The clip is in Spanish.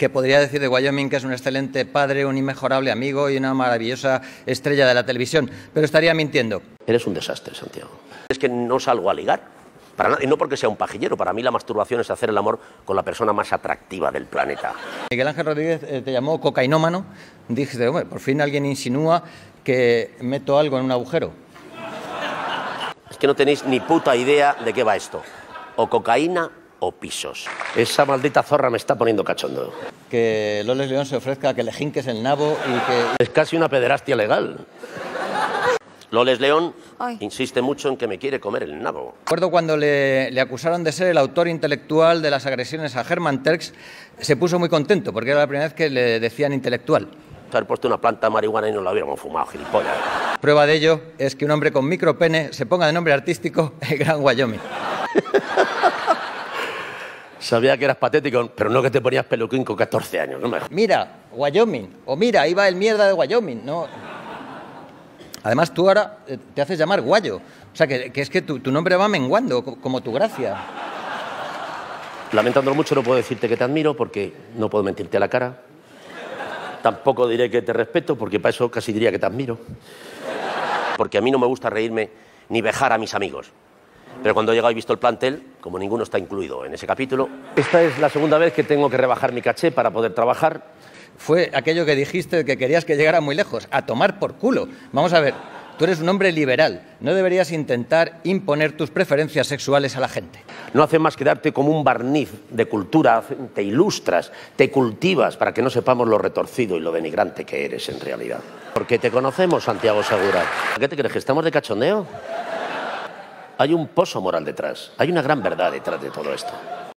que podría decir de Wyoming que es un excelente padre, un inmejorable amigo y una maravillosa estrella de la televisión, pero estaría mintiendo. Eres un desastre, Santiago. Es que no salgo a ligar. Para y no porque sea un pajillero, para mí la masturbación es hacer el amor con la persona más atractiva del planeta. Miguel Ángel Rodríguez eh, te llamó cocainómano. Dijiste, hombre, por fin alguien insinúa que meto algo en un agujero. Es que no tenéis ni puta idea de qué va esto. O cocaína o pisos. Esa maldita zorra me está poniendo cachondo. Que Loles León se ofrezca a que le jinques el nabo y que... Es casi una pederastia legal. Loles León Ay. insiste mucho en que me quiere comer el nabo. Recuerdo cuando le, le acusaron de ser el autor intelectual de las agresiones a Herman Terks, se puso muy contento porque era la primera vez que le decían intelectual. Haber puesto una planta de marihuana y no la hubiéramos fumado, gilipollas. Prueba de ello es que un hombre con micropene se ponga de nombre artístico el Gran Wyoming. Sabía que eras patético, pero no que te ponías peluquín con 14 años. No me... Mira, Wyoming. O mira, ahí va el mierda de Wyoming. No. Además, tú ahora eh, te haces llamar Guayo. O sea, que, que es que tu, tu nombre va menguando, co- como tu gracia. Lamentándolo mucho, no puedo decirte que te admiro porque no puedo mentirte a la cara. Tampoco diré que te respeto porque para eso casi diría que te admiro. Porque a mí no me gusta reírme ni vejar a mis amigos. Pero cuando he llegado y visto el plantel, como ninguno está incluido en ese capítulo, esta es la segunda vez que tengo que rebajar mi caché para poder trabajar. Fue aquello que dijiste que querías que llegara muy lejos, a tomar por culo. Vamos a ver, tú eres un hombre liberal, no deberías intentar imponer tus preferencias sexuales a la gente. No hace más que darte como un barniz de cultura, te ilustras, te cultivas para que no sepamos lo retorcido y lo denigrante que eres en realidad. Porque te conocemos, Santiago Segura. ¿Qué te crees? ¿Que estamos de cachondeo? Hay un pozo moral detrás, hay una gran verdad detrás de todo esto.